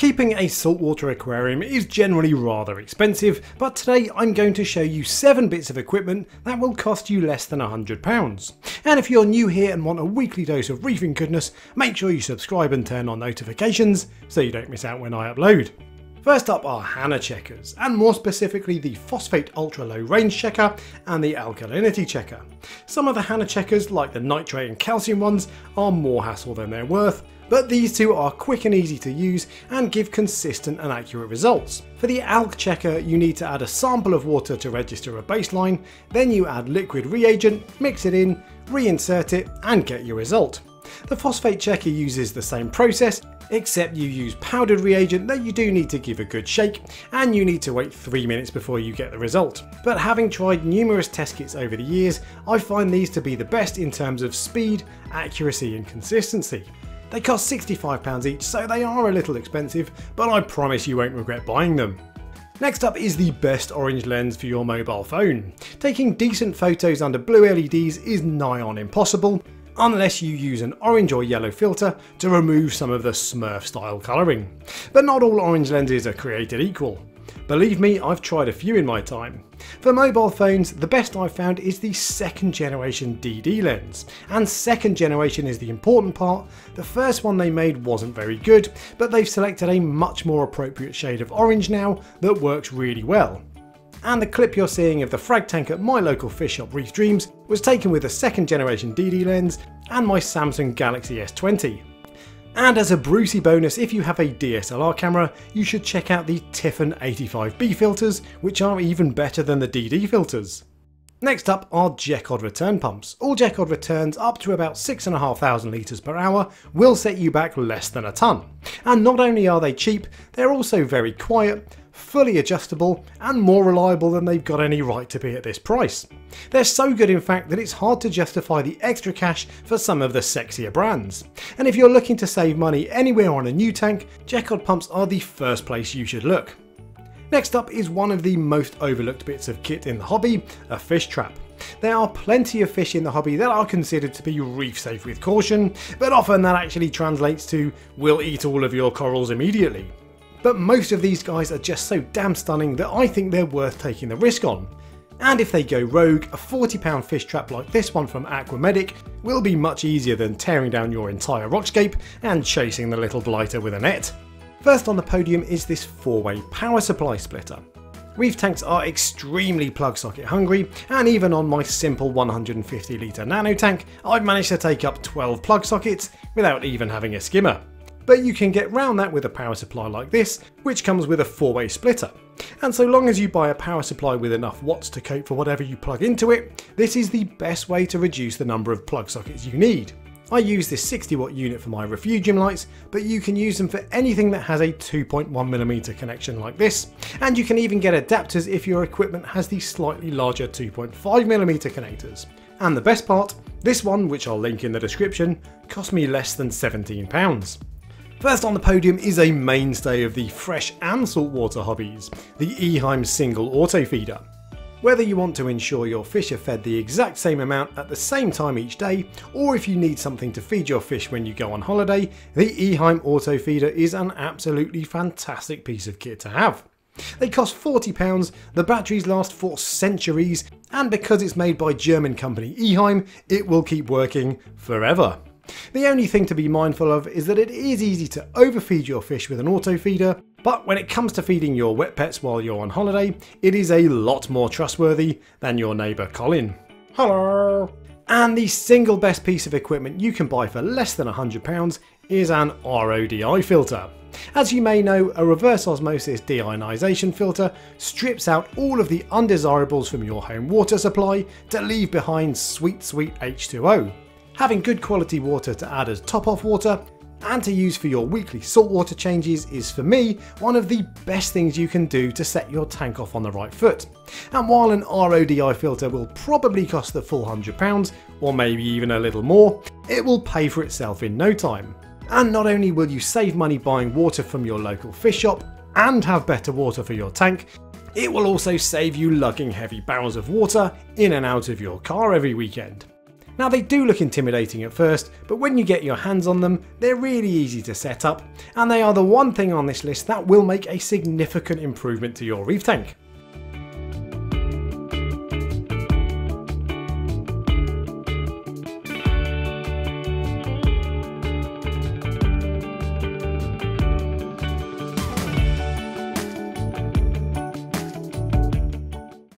Keeping a saltwater aquarium is generally rather expensive, but today I'm going to show you 7 bits of equipment that will cost you less than £100. And if you're new here and want a weekly dose of reefing goodness, make sure you subscribe and turn on notifications so you don't miss out when I upload. First up are Hanna checkers, and more specifically the Phosphate Ultra Low Range checker and the Alkalinity checker. Some of the Hanna checkers, like the nitrate and calcium ones, are more hassle than they're worth, but these two are quick and easy to use and give consistent and accurate results. For the ALK checker you need to add a sample of water to register a baseline, then you add liquid reagent, mix it in, reinsert it and get your result. The phosphate checker uses the same process except you use powdered reagent that you do need to give a good shake and you need to wait 3 minutes before you get the result. But having tried numerous test kits over the years, I find these to be the best in terms of speed, accuracy and consistency. They cost £65 each, so they are a little expensive, but I promise you won't regret buying them. Next up is the best orange lens for your mobile phone. Taking decent photos under blue LEDs is nigh on impossible, unless you use an orange or yellow filter to remove some of the smurf style colouring. But not all orange lenses are created equal. Believe me, I've tried a few in my time. For mobile phones, the best I've found is the second generation DD lens. And second generation is the important part. The first one they made wasn't very good, but they've selected a much more appropriate shade of orange now that works really well. And the clip you're seeing of the frag tank at my local fish shop Reef Dreams was taken with a second generation DD lens and my Samsung Galaxy S20. And as a Brucey bonus, if you have a DSLR camera, you should check out the Tiffen 85B filters, which are even better than the DD filters. Next up are Jecod return pumps. All Jecod returns up to about 6,500 litres per hour will set you back less than a ton. And not only are they cheap, they're also very quiet, fully adjustable, and more reliable than they've got any right to be at this price. They're so good in fact that it's hard to justify the extra cash for some of the sexier brands. And if you're looking to save money anywhere on a new tank, Jecod pumps are the first place you should look. Next up is one of the most overlooked bits of kit in the hobby, a fish trap. There are plenty of fish in the hobby that are considered to be reef safe with caution, but often that actually translates to "we'll eat all of your corals immediately. But most of these guys are just so damn stunning that I think they're worth taking the risk on. And if they go rogue, a £40 fish trap like this one from Aquamedic will be much easier than tearing down your entire rockscape and chasing the little blighter with a net. First on the podium is this 4-way power supply splitter. Reef tanks are extremely plug socket hungry, and even on my simple 150 litre nano tank, I've managed to take up 12 plug sockets without even having a skimmer but you can get round that with a power supply like this, which comes with a 4-way splitter. And so long as you buy a power supply with enough watts to cope for whatever you plug into it, this is the best way to reduce the number of plug sockets you need. I use this 60 watt unit for my refugium lights, but you can use them for anything that has a 2.1mm connection like this, and you can even get adapters if your equipment has the slightly larger 2.5mm connectors. And the best part, this one, which I'll link in the description, cost me less than £17. First on the podium is a mainstay of the fresh and saltwater hobbies, the Eheim single auto feeder. Whether you want to ensure your fish are fed the exact same amount at the same time each day, or if you need something to feed your fish when you go on holiday, the Eheim auto feeder is an absolutely fantastic piece of kit to have. They cost £40, the batteries last for centuries, and because it's made by German company Eheim, it will keep working forever. The only thing to be mindful of is that it is easy to overfeed your fish with an auto feeder, but when it comes to feeding your wet pets while you're on holiday, it is a lot more trustworthy than your neighbour Colin. Hello! And the single best piece of equipment you can buy for less than £100 is an RODI filter. As you may know, a reverse osmosis deionization filter strips out all of the undesirables from your home water supply to leave behind sweet sweet H2O having good quality water to add as top off water and to use for your weekly saltwater changes is for me one of the best things you can do to set your tank off on the right foot. And while an RODI filter will probably cost the full £100 or maybe even a little more, it will pay for itself in no time. And not only will you save money buying water from your local fish shop and have better water for your tank, it will also save you lugging heavy barrels of water in and out of your car every weekend. Now they do look intimidating at first, but when you get your hands on them, they're really easy to set up, and they are the one thing on this list that will make a significant improvement to your reef tank.